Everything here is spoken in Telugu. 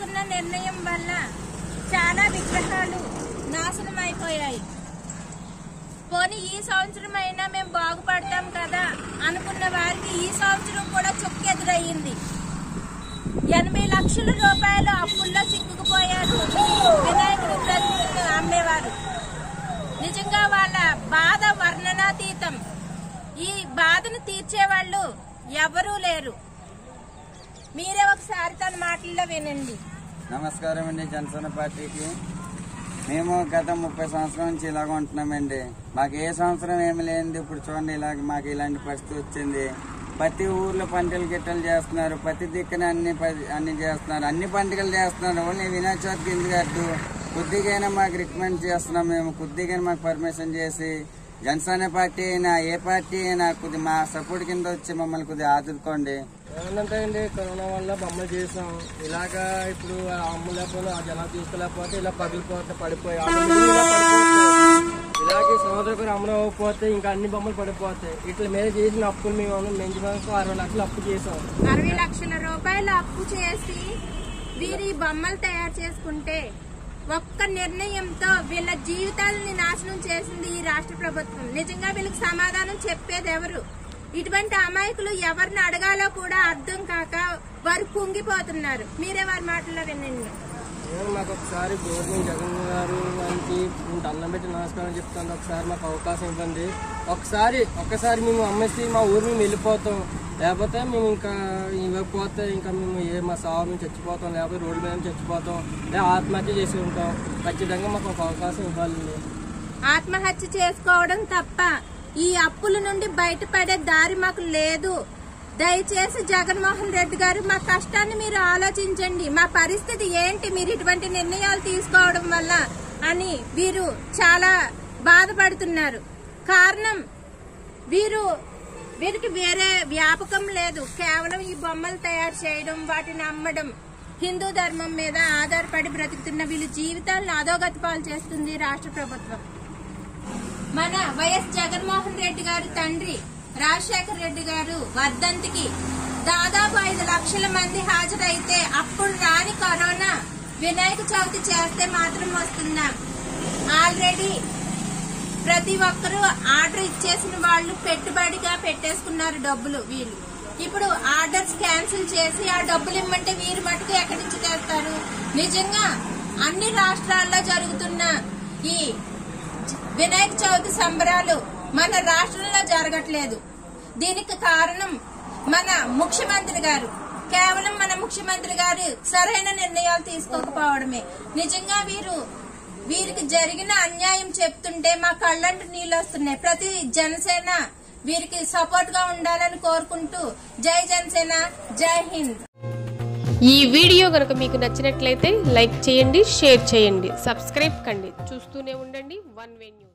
నిర్ణయం వల్ల చాలా విగ్రహాలు నాశనం అయిపోయాయి పోనీ ఈ సంవత్సరం అయినా మేము బాగుపడతాం కదా అనుకున్న వారికి ఈ సంవత్సరం కూడా చుక్కెదురయ్యింది ఎనభై లక్షల రూపాయలు అప్పుల్లో చిక్కుకుపోయారు వినాయకుడు ప్రతిమను అమ్మేవారు. నిజంగా వాళ్ళ బాధ వర్ణనాతీతం. ఈ బాధను తీర్చేవాళ్ళు ఎవరూ లేరు. మీరే ఒకసారి తన మాటల్లో వినండి. నమస్కారం అండి జనసేన పార్టీకి. మేము గత ముప్పై సంవత్సరం నుంచి ఇలాగ ఉంటున్నామండి. మాకు ఏ సంవత్సరం ఏమి లేనిది ఇప్పుడు చూడండి ఇలాగ మాకు ఇలాంటి పరిస్థితి వచ్చింది. ప్రతి ఊర్లో పంటలు గిట్టలు చేస్తున్నారు. ప్రతి దిక్కున అన్ని ప- అన్ని చేస్తున్నారు. అన్ని పండుగలు చేస్తున్నారు. ఓన్లీ వినాయక చవితికి ఎందుకు అడ్డు కొద్దిగైనా మాకు రికమెండ్ చేస్తున్నాం మేము. కొద్దిగైనా మాకు పర్మిషన్ చేసి జనసేన పార్టీ అయినా ఏ పార్టీ అయినా కొద్ది మా సపోర్ట్ కింద వచ్చి మమ్మల్ని కొద్దిగా ఆదుకోండి. ఏమంటే అండి కరోనా వల్ల బొమ్మలు చేసాం ఇలాగా ఇప్పుడు ఆ అమ్మలేకపోతే ఆ జనాలు తీసుకోలేకపోతే ఇలా పగిలిపోతే పడిపోయి. ఇలాగే సముద్రం అమ్మలు అవ్వకపోతే ఇంకా అన్ని బొమ్మలు పడిపోతాయి. ఇట్లా మీద చేసిన అప్పులు మేము మంచి మనకు అరవై లక్షలు అప్పు చేసాం అరవై లక్షల రూపాయలు అప్పు చేసి వీరి బొమ్మలు తయారు చేసుకుంటే ఒక్క నిర్ణయంతో వీళ్ళ జీవితాలని నాశనం చేసింది ఈ రాష్ట్ర ప్రభుత్వం. నిజంగా వీళ్ళకి సమాధానం చెప్పేది ఎవరు? ఇటువంటి అమాయకులు ఎవరిని అడగాలో కూడా అర్థం కాక వారు కుంగిపోతున్నారు. మీరే వారి మాటల్లో వినండి. మాకు ఒకసారి గవర్నమెంట్ జగన్ గారు వారికి అన్నం పెట్టి నమస్కారం చెప్తాను. ఒకసారి మాకు అవకాశం ఇవ్వండి. ఒకసారి ఒక్కసారి మేము అమ్మేసి మా ఊరు మేము వెళ్ళిపోతాం. లేకపోతే మేము ఇంకా ఇవ్వకపోతే ఇంకా మేము ఏ మా సాగు మేము చచ్చిపోతాం లేకపోతే రోడ్డు మీద చచ్చిపోతాం లేదా ఆత్మహత్య చేసి ఉంటాం. ఖచ్చితంగా మాకు ఒక అవకాశం ఇవ్వాలండి. ఆత్మహత్య చేసుకోవడం తప్ప ఈ అప్పుల నుండి బయటపడే దారి మాకు లేదు. దయచేసి జగన్మోహన్ రెడ్డి గారు మా కష్టాన్ని మీరు ఆలోచించండి. మా పరిస్థితి ఏంటి? మీరు ఇటువంటి నిర్ణయాలు తీసుకోవడం వల్ల అని వీరు చాలా బాధపడుతున్నారు. కారణం వీరు వీరికి వేరే వ్యాపకం లేదు. కేవలం ఈ బొమ్మలు తయారు చేయడం వాటిని అమ్మడం హిందూ ధర్మం మీద ఆధారపడి బ్రతుకుతున్న వీళ్ళ జీవితాలను అధోగతి పాలు చేస్తుంది రాష్ట్ర ప్రభుత్వం. మన వైఎస్ జగన్మోహన్ రెడ్డి గారి తండ్రి రాజశేఖర్ రెడ్డి గారు వర్ధంతికి దాదాపు ఐదు లక్షల మంది హాజరైతే అప్పుడు రాని కరోనా వినాయక చవితి చేస్తే మాత్రం వస్తుందా? ఆల్రెడీ ప్రతి ఒక్కరూ ఆర్డర్ ఇచ్చేసిన వాళ్ళు పెట్టుబడిగా పెట్టేసుకున్నారు డబ్బులు వీళ్ళు. ఇప్పుడు ఆర్డర్స్ క్యాన్సిల్ చేసి ఆ డబ్బులు ఇమ్మంటే వీరు మటుకు ఎక్కడి నుంచి తెస్తారు? నిజంగా అన్ని రాష్ట్రాల్లో జరుగుతున్న ఈ వినాయక చవితి సంబరాలు మన రాష్ట్రంలో జరగట్లేదు. దీనికి కారణం మన ముఖ్యమంత్రి గారు. కేవలం మన ముఖ్యమంత్రి గారు సరైన నిర్ణయాలు తీసుకోకపోవడమే. నిజంగా వీరు వీరికి జరిగిన అన్యాయం చెప్తుంటే మా కళ్ళంటి నీళ్ళు వస్తున్నాయి. ప్రతి జనసేన వీరికి సపోర్ట్గా ఉండాలని కోరుకుంటూ జై జనసేన జై హింద్. ఈ వీడియో కనుక మీకు నచ్చినట్లయితే లైక్ చేయండి షేర్ చేయండి సబ్స్క్రైబ్ కండి. చూస్తూనే ఉండండి వన్ వెన్యూ.